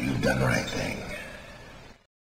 You've done the right thing.